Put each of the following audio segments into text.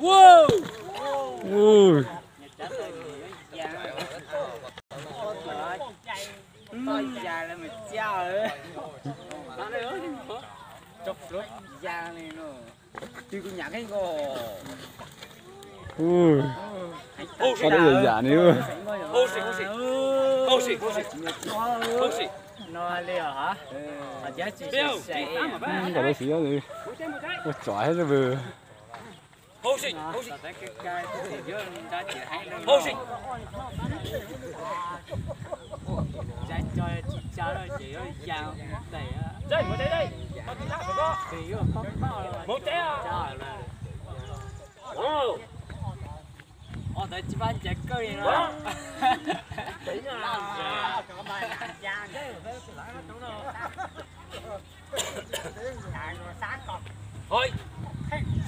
Wow. ui dài chọc già này cũng ngô ui Ô có cái giả nữa Ô xì, ô xì. Ô xì, ô xì. Ô xì. nó liều hả ở giá trị Bill, sẽ chị tám mà cái đó rồi xì, nó Ô xì. giá cho chị cháu rồi chị ơi chào đẩy Đây, ngồi đây đây. Đi lạc rồi đó. thì yêu không bao rồi Một té à. chào là Wow. ở đây chỉ bán chè cây Wow. nó Đấy nha. Thôi.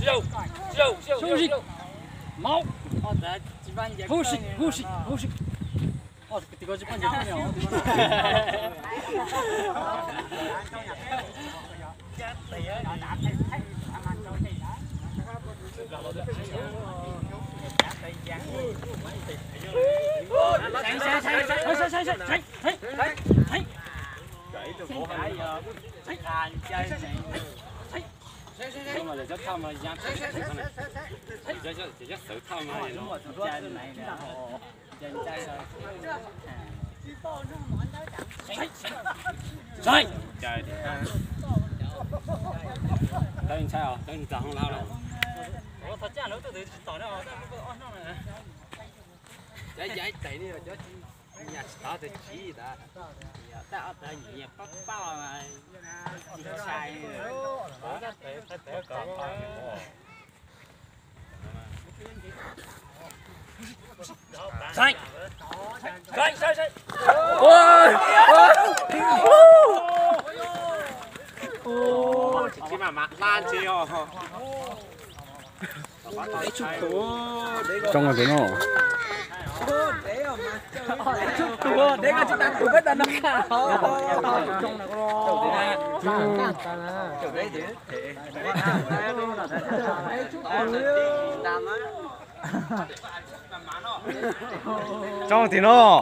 Siêu. Siêu, siêu, siêu, siêu. Một. ở đây chỉ bán chè Hô xì, cây hô xì, hô xì. ờ thì có chỉ bán chè cây nhỏ Nhưng mà để sao? Đây chẳng không lao đâu. thật ra nó từ từ tỏ nó nó này Đấy đấy đấy đi rồi cho nhà đó thì chỉ đã. ta ở đây bắt bao mà chỉ sai Sai. Sai sai sai. ôi Ôi. Chỉ mà mặt lan chi ho. trong là cái nó 그거 내가 지금 딱 그거다 너 trong thì nó